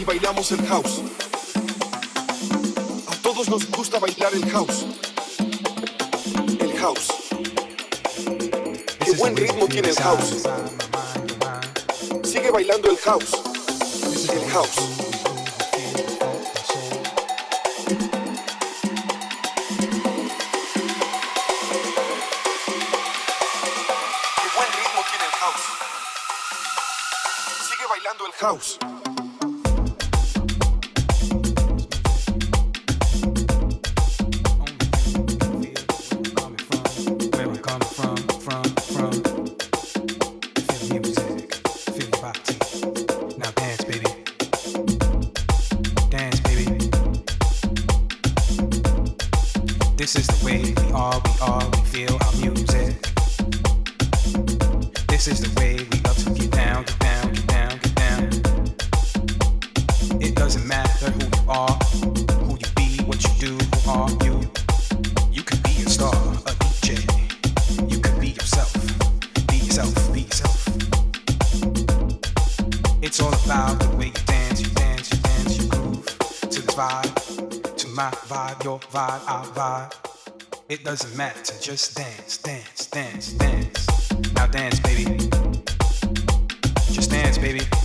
y bailamos el house. A todos nos gusta bailar el house. El house. Qué buen ritmo tiene el house. Sigue bailando el house. doesn't matter. To just dance, dance, dance, dance. Now dance, baby. Just dance, baby.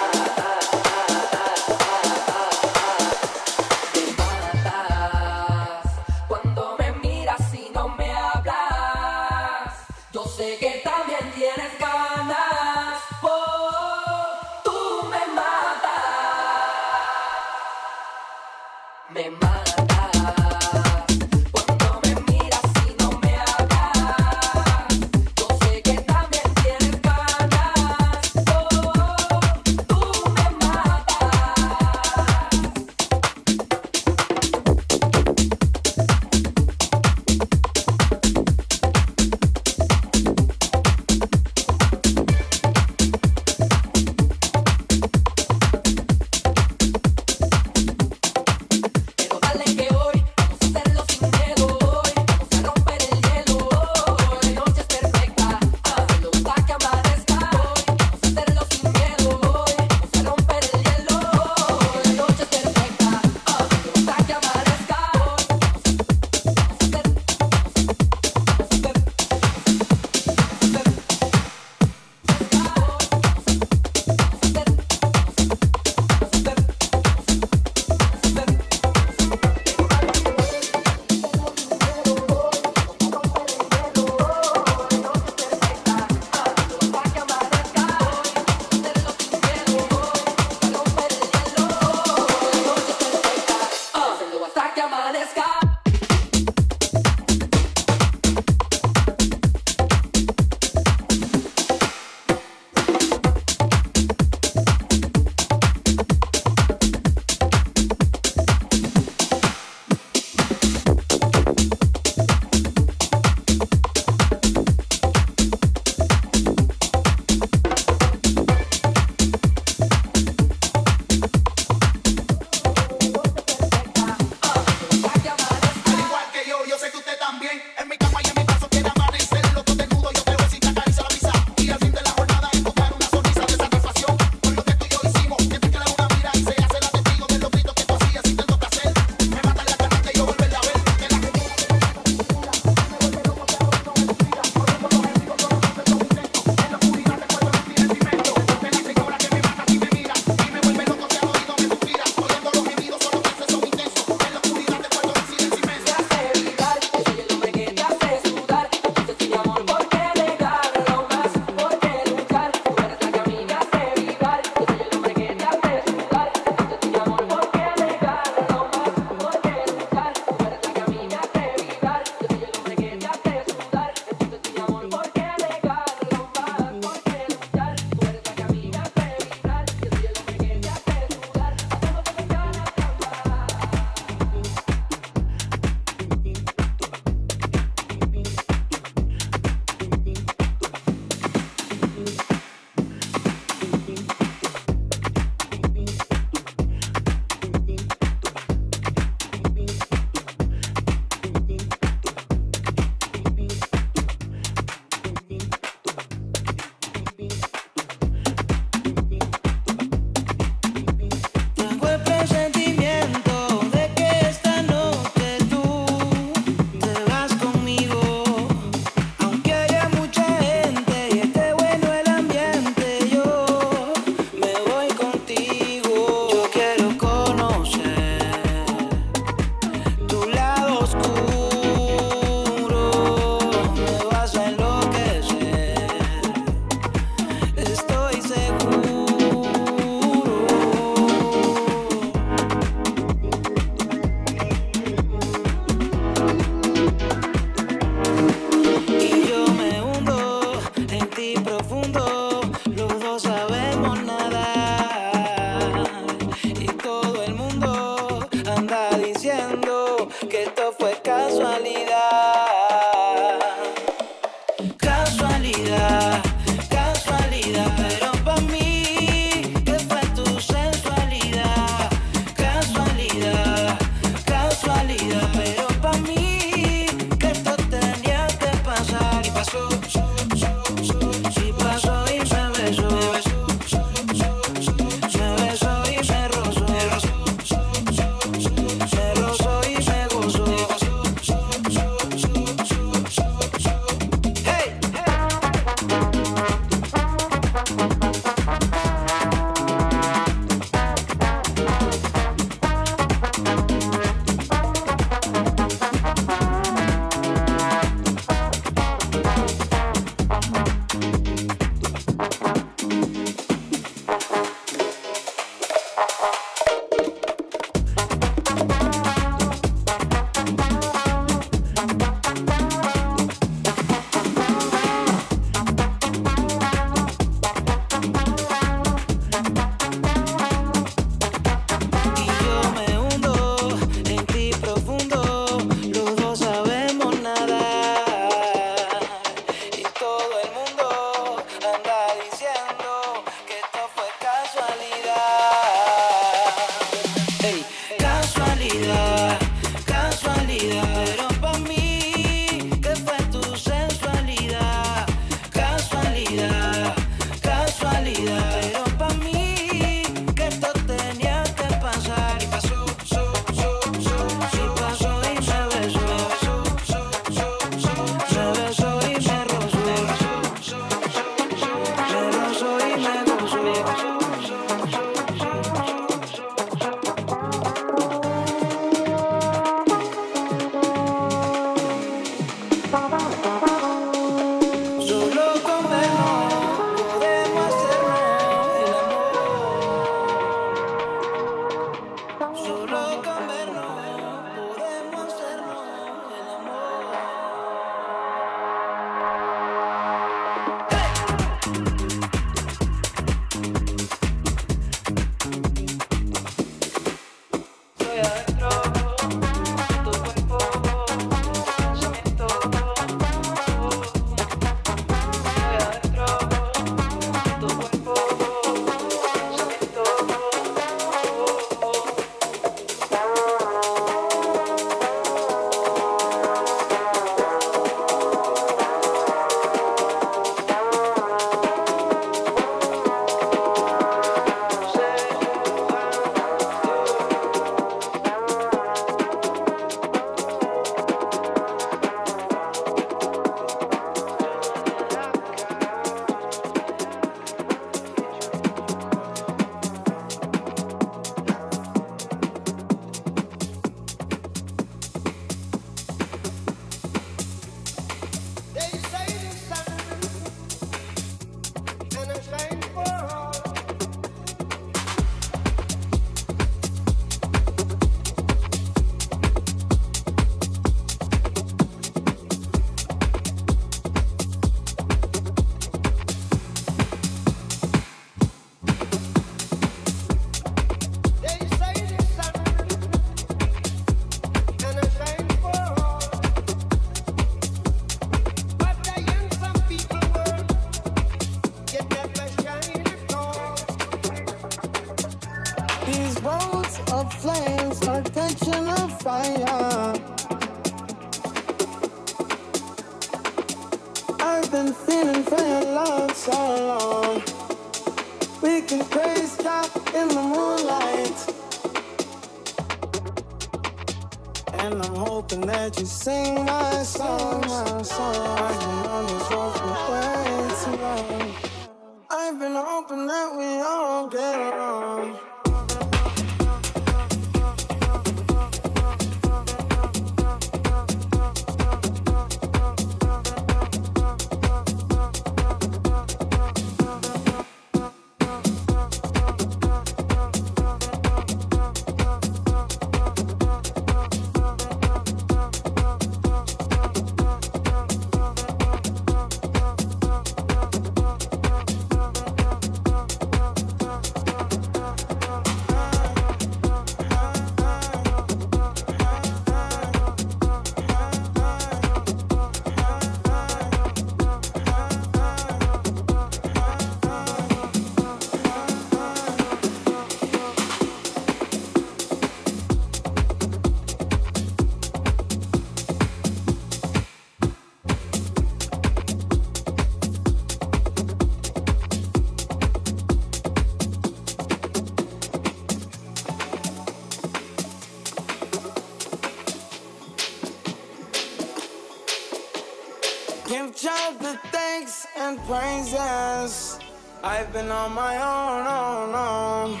Been on my own, own, own.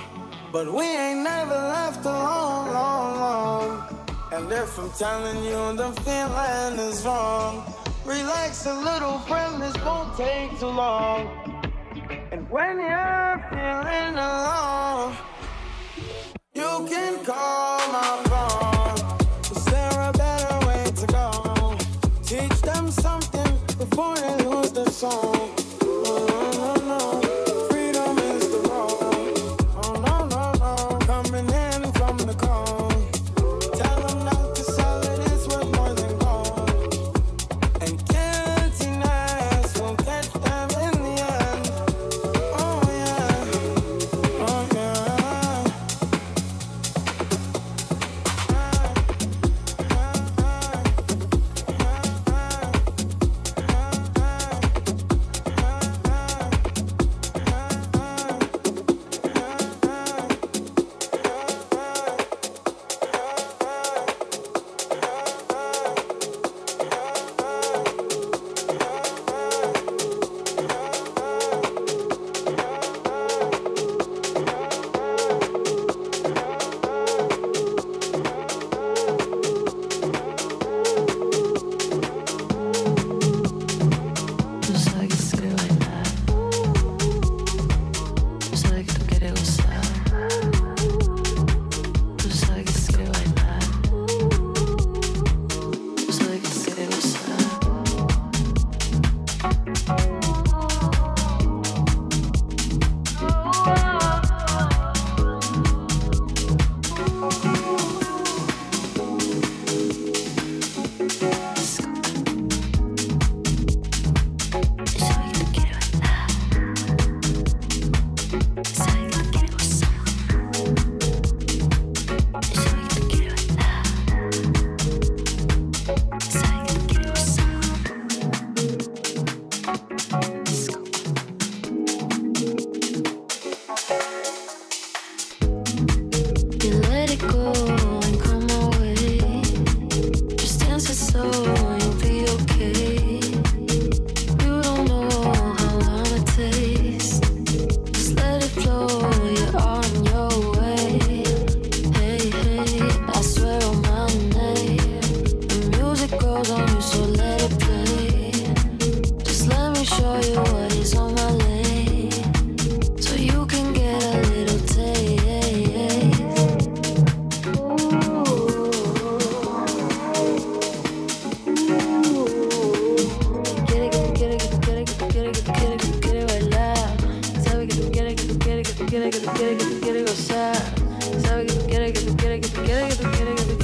But we ain't never left alone, alone, alone. And if I'm telling you the feeling is wrong, relax a little, friend, this won't take too long. And when you're feeling alone, you can call my phone. Is there a better way to go? Teach them something before they lose their song. quiere que te quiere que te quiere gozar. Sabe que te quiere que te quiere que te quiere que te quiere que te quiere.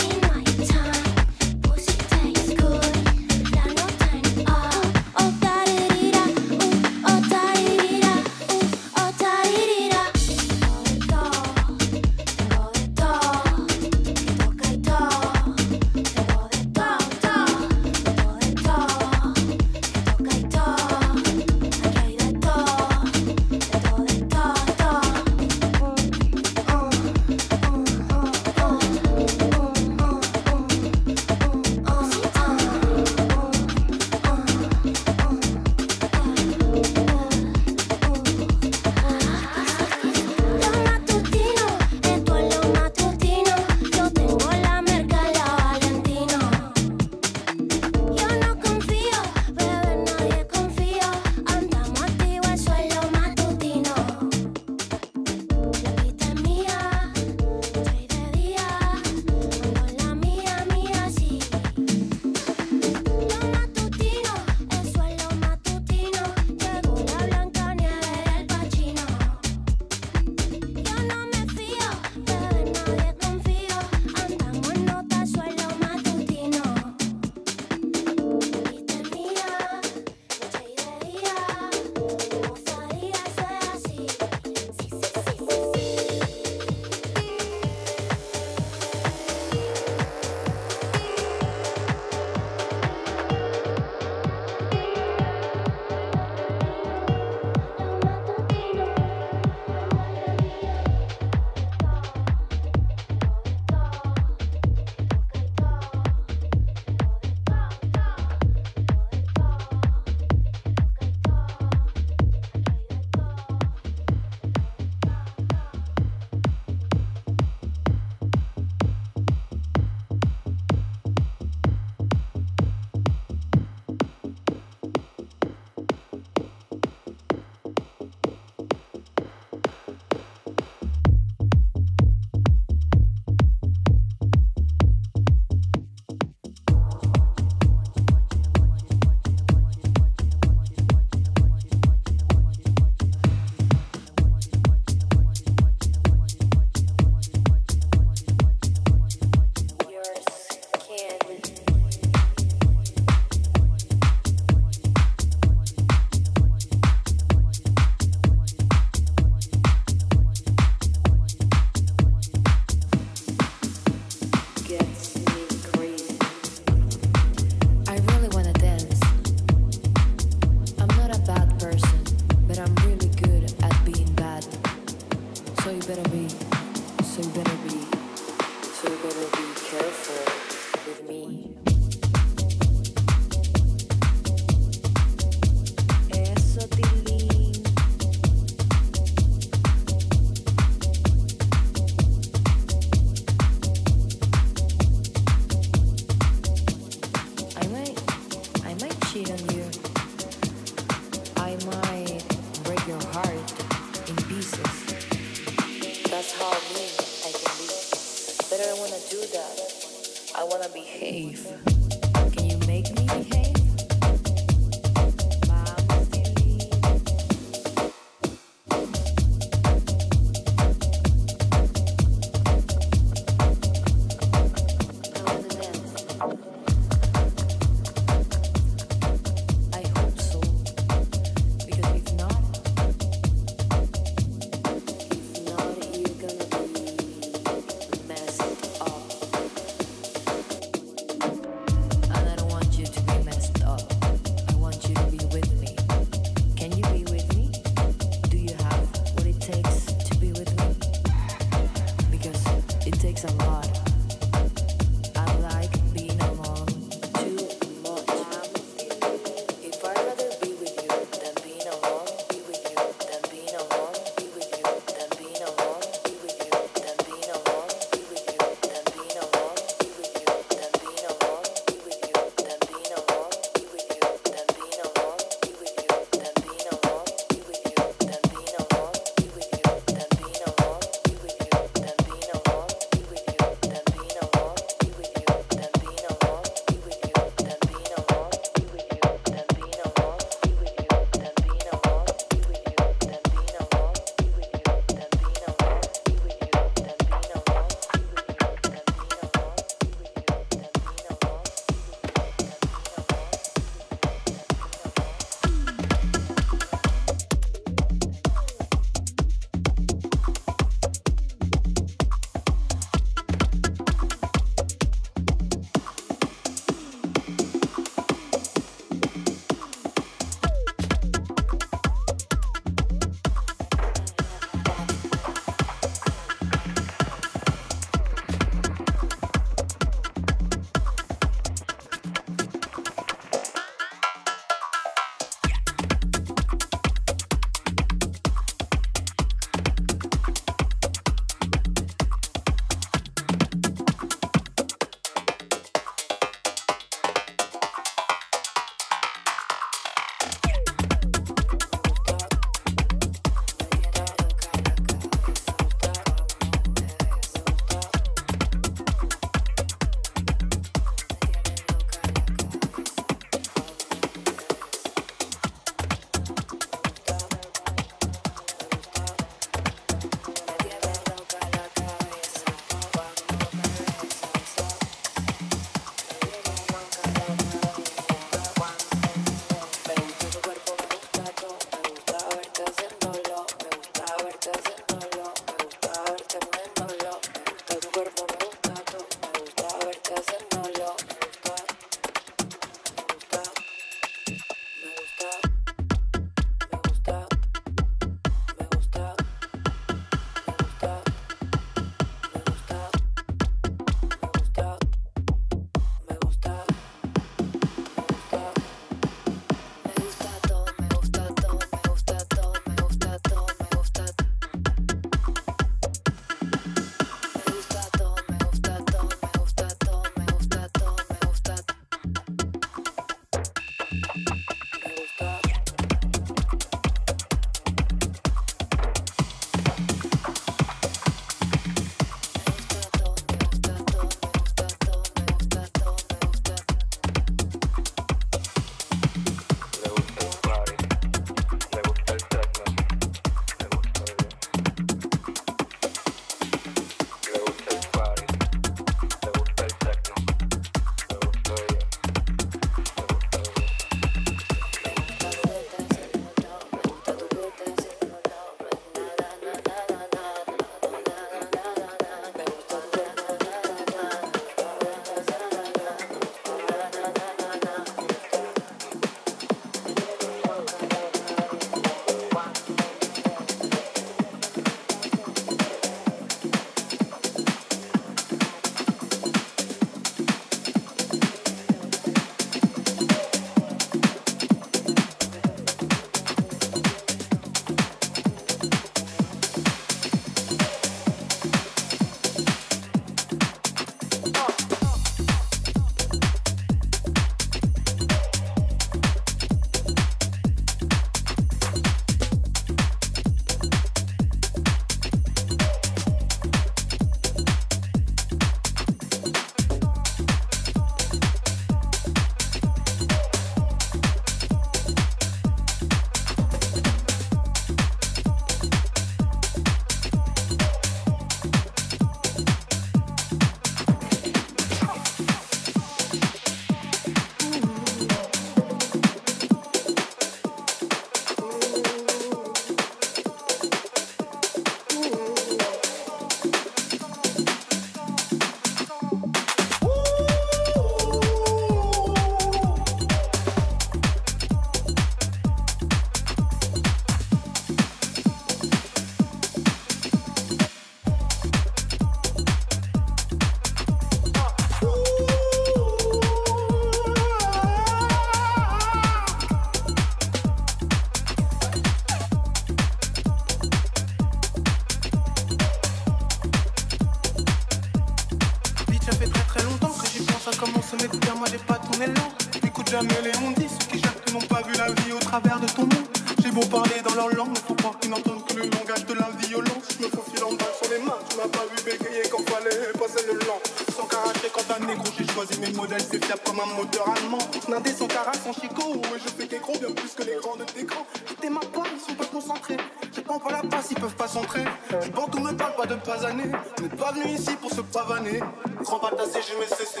année. Prends pas ta je me cessé.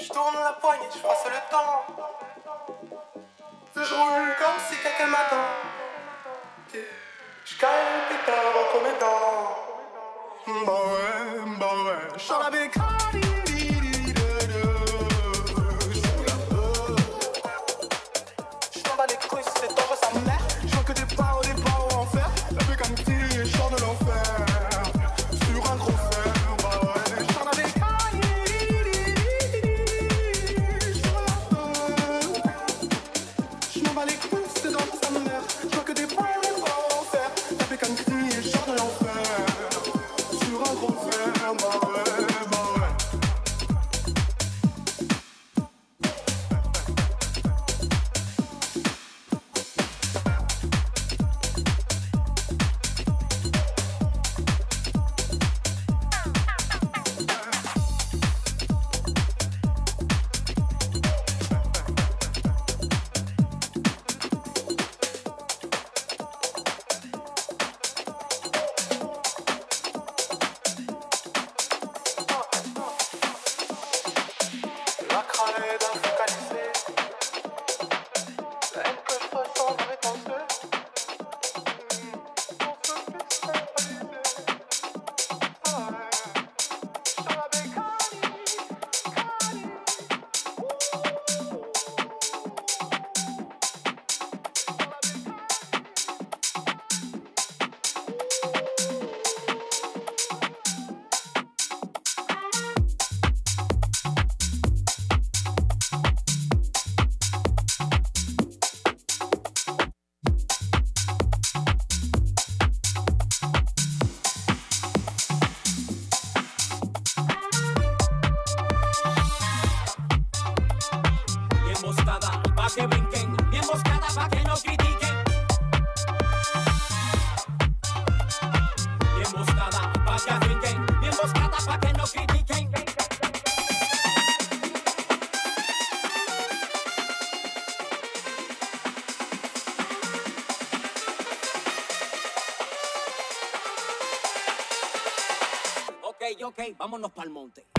Je tourne la poignée, je passe le temps. Je roule comme si quelqu'un m'attend. Je calme les pétards entre mes dents. Bah ouais, bah ouais, je. se afiquen, bien buscada que no critiquen. Ok, ok, vámonos pa'l monte.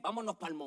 vámonos para el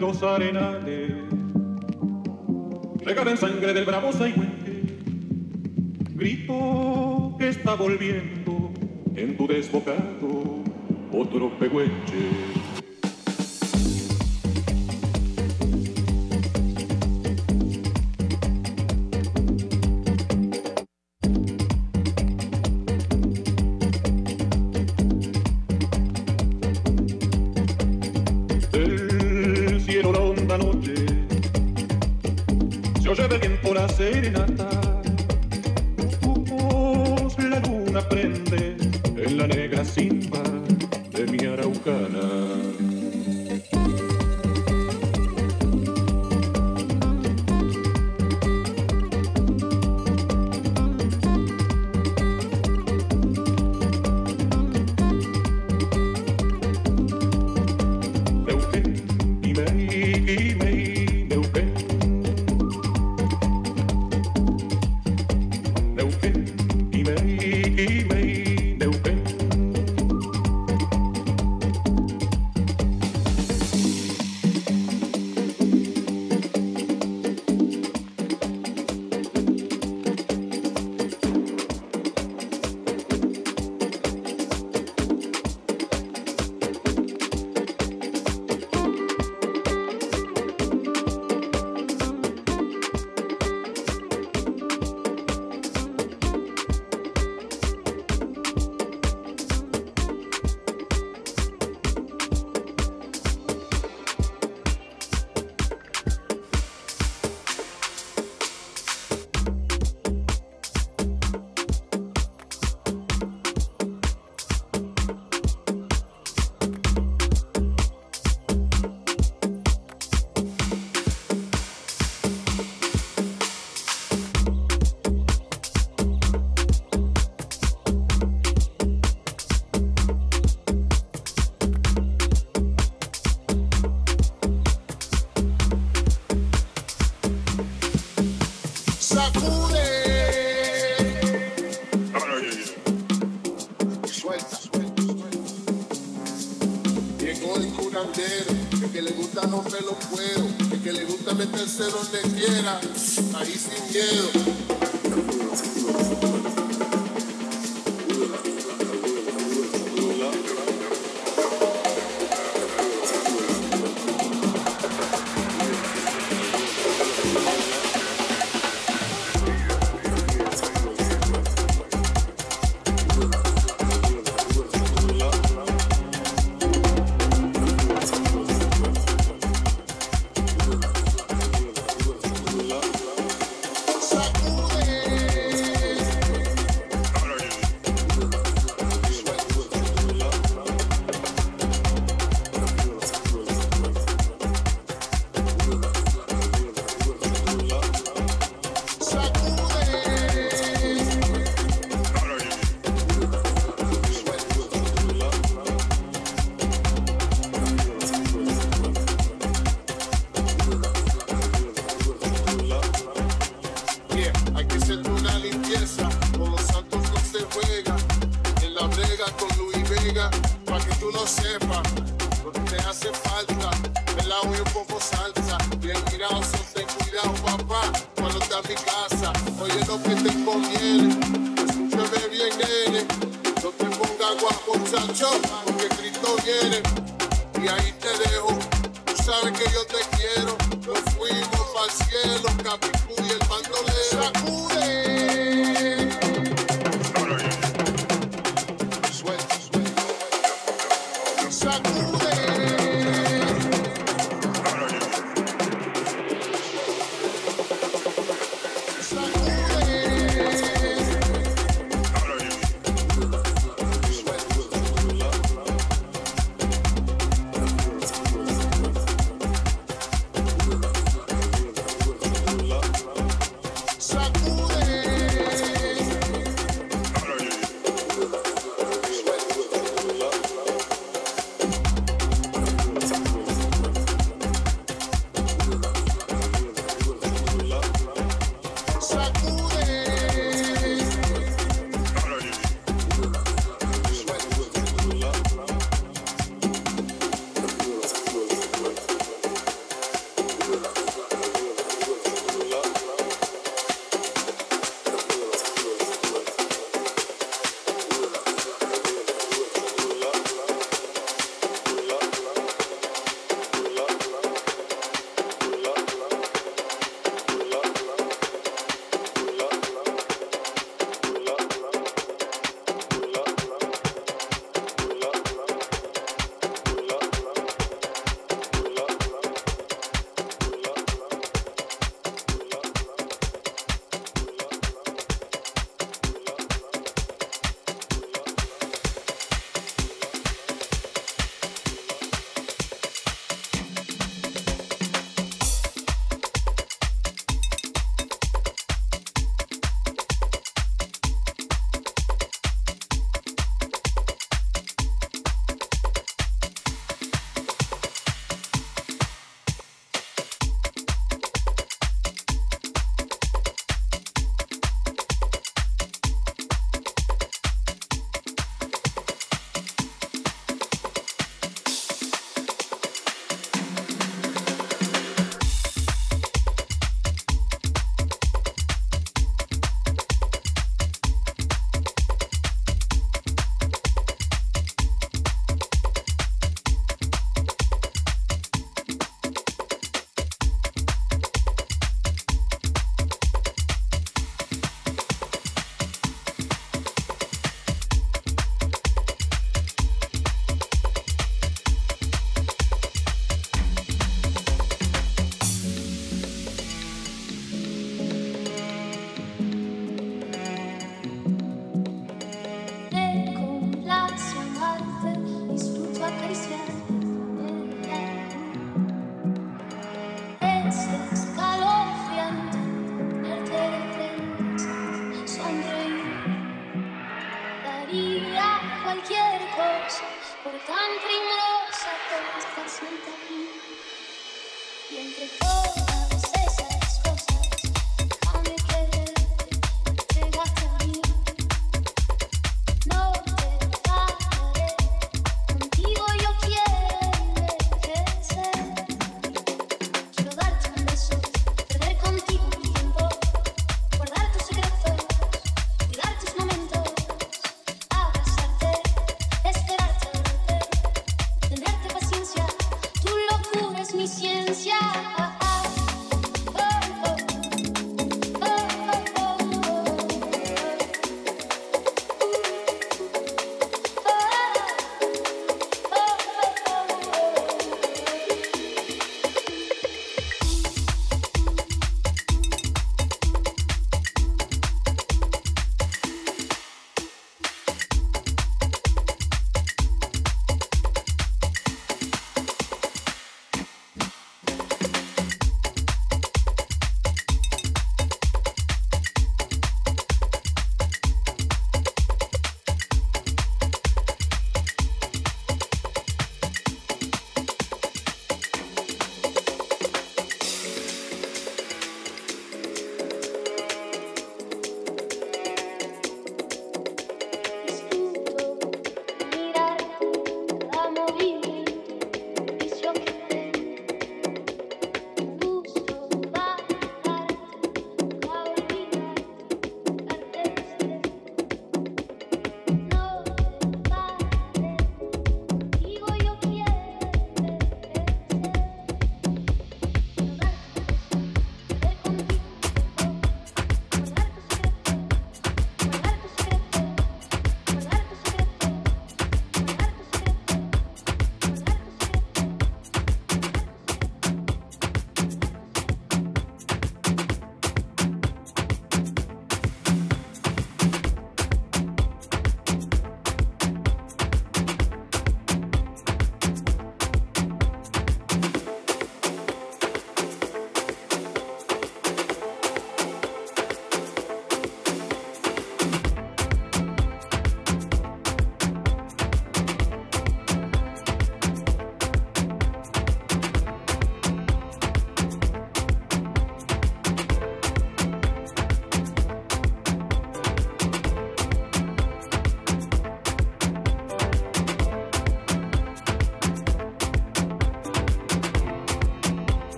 los arenales regalan sangre del bravo Saigüenque grito que está volviendo en tu desbocado otro pehuenche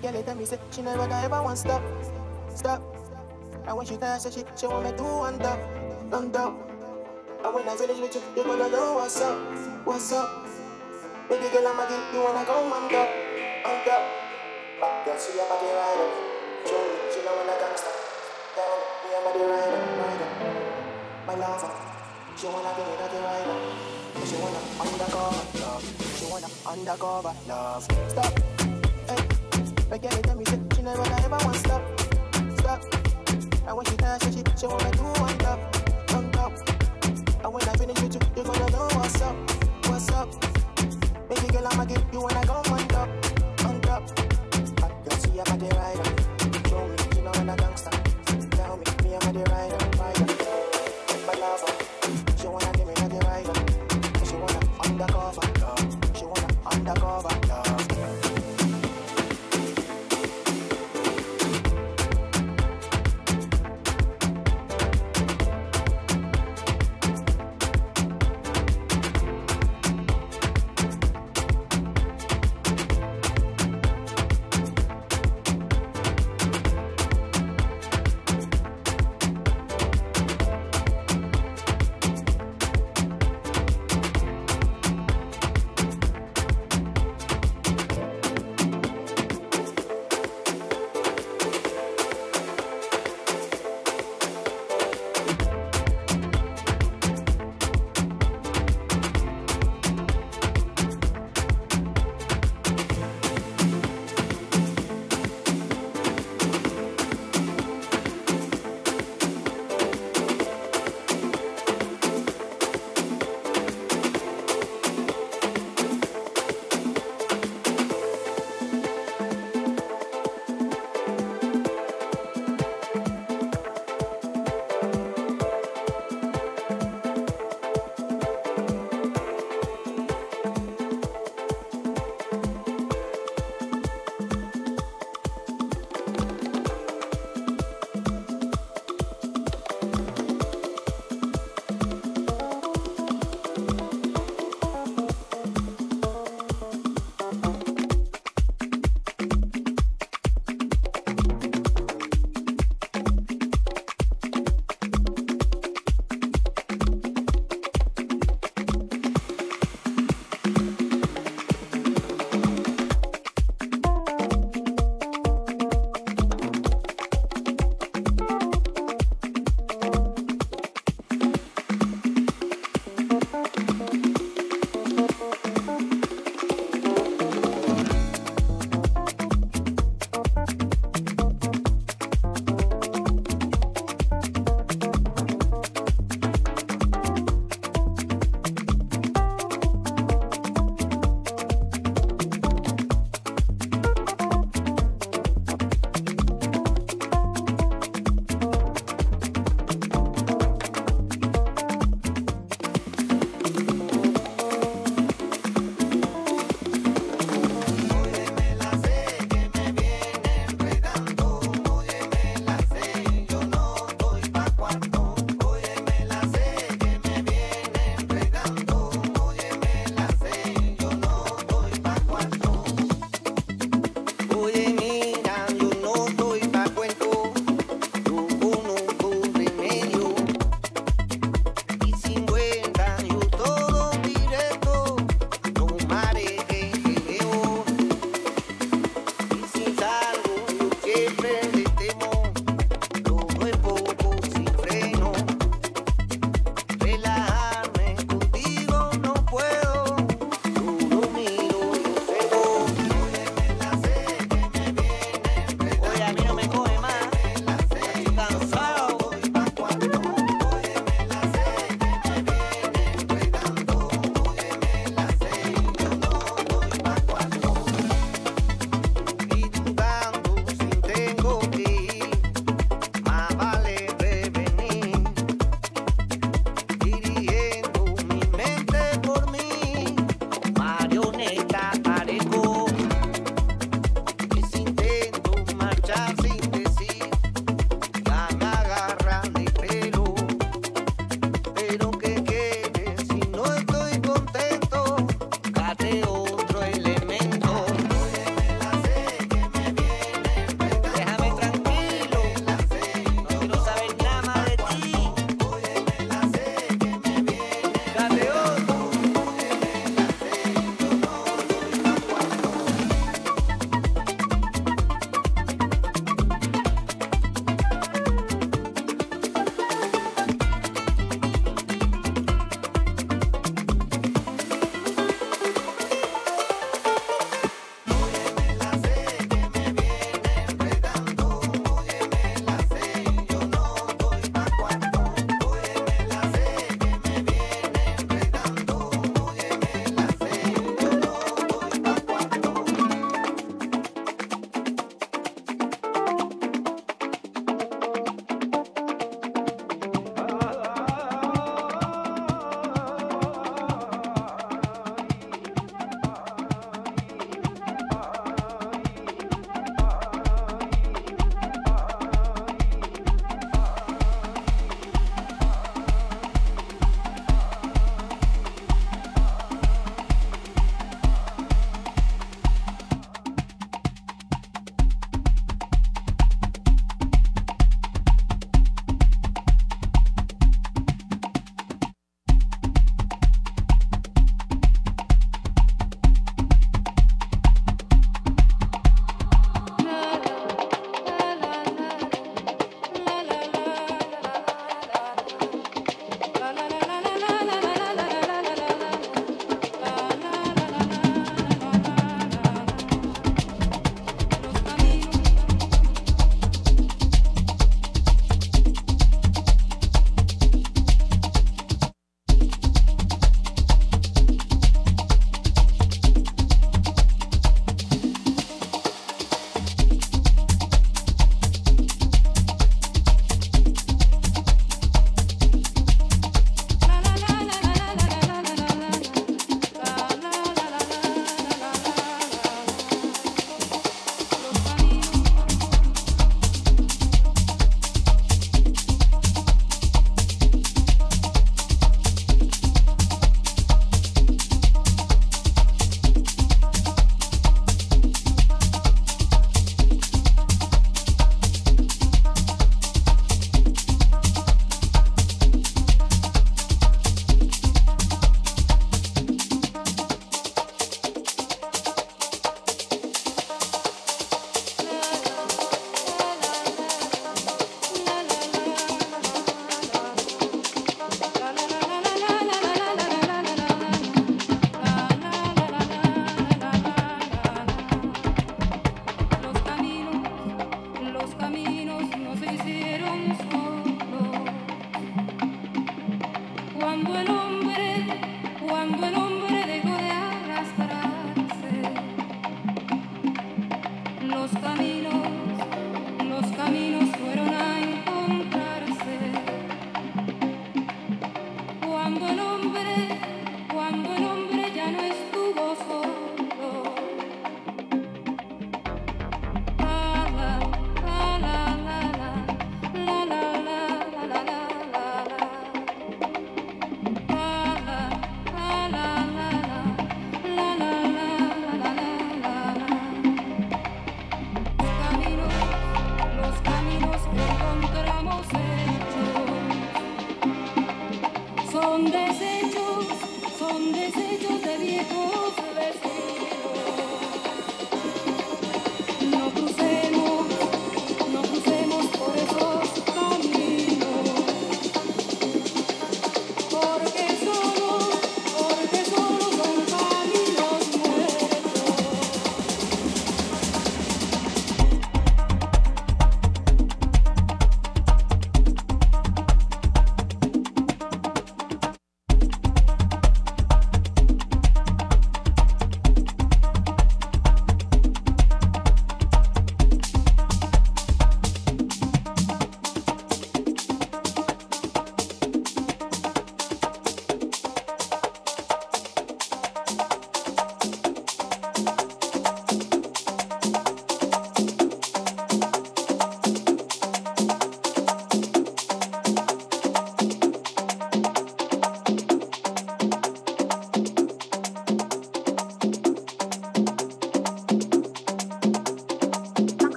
but girl, tell me say she never gonna ever want stop, stop. And when she dance, she she want me to one top, one. And when I finish with you, you gonna know what's up, what's up. Baby girl, I'ma give you wanna come on top, on top. But girl, see your body rider, me she know when I gangsta. Down, me I'm the rider, rider. My lover, she wanna give me the rider. She wanna undercover love. She wanna undercover love. Stop. But girl, tell me say she never ever want stop, stop. And when she dance, she she want me to on top, on top. And when I finish with you, you gonna know what's up, what's up. Baby girl, I'ma give you when I go on top,